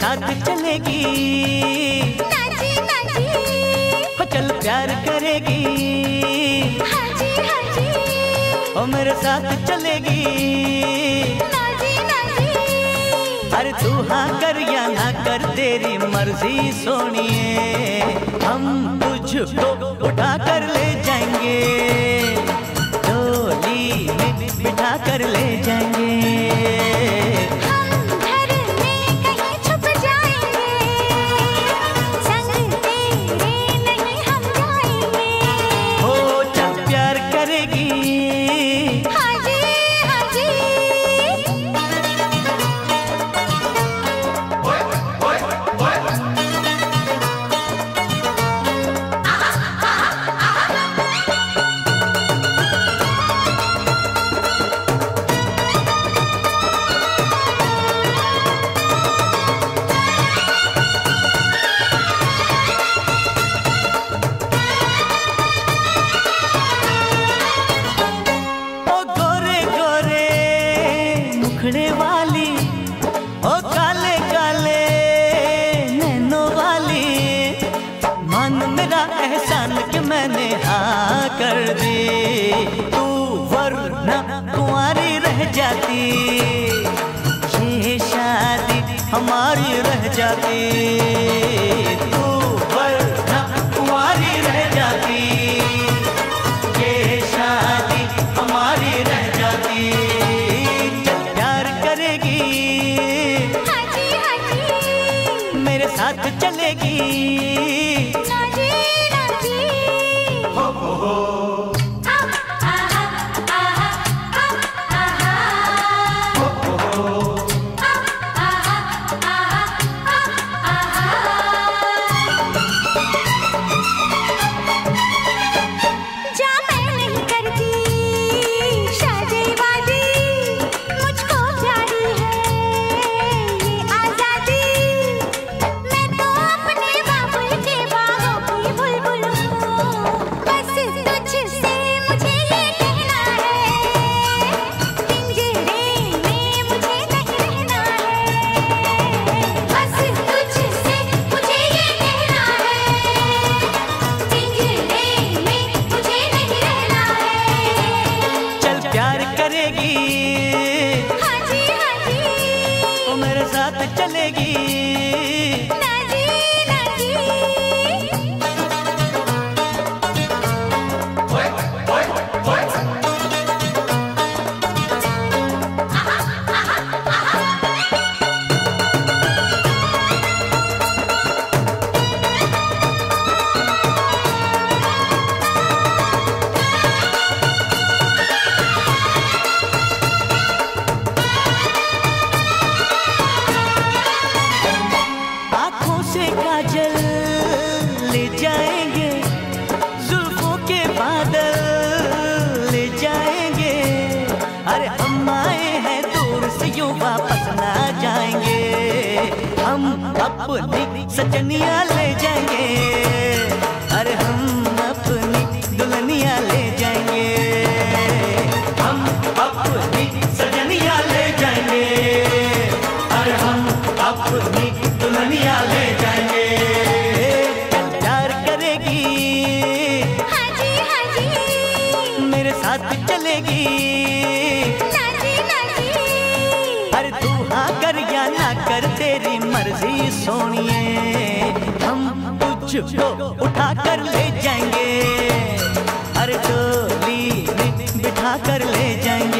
साथ चलेगी नाची हो चल प्यार करेगी हाँ जी, हाँ जी। ओ मेरे साथ चलेगी ना जी, ना जी। अरे तू हाँ कर या ना कर तेरी मर्ज़ी सोनिए हम तुझको उठा कर ले मुखड़े वाली, ओ काले काले नैनो वाली। मन मेरा एहसान कि मैंने हाँ कर दी। तू वरना कुंवारी रह जाती। ये शादी हमारी रह जाती। साथ साथ अपनी सजनिया ले जाएँगे। अरे हम अपनी दुल्हनिया ले जाएँगे। हम अपनी सजनिया ले जाएँगे। अरे हम अपनी दुल्हनिया ले जाएँगे। प्यार करेगी। हाजी हाजी मेरे साथ चलेगी। सोनिए हम तुझको उठा कर ले जाएँगे। हर टोली बिठा कर ले जाएँगे।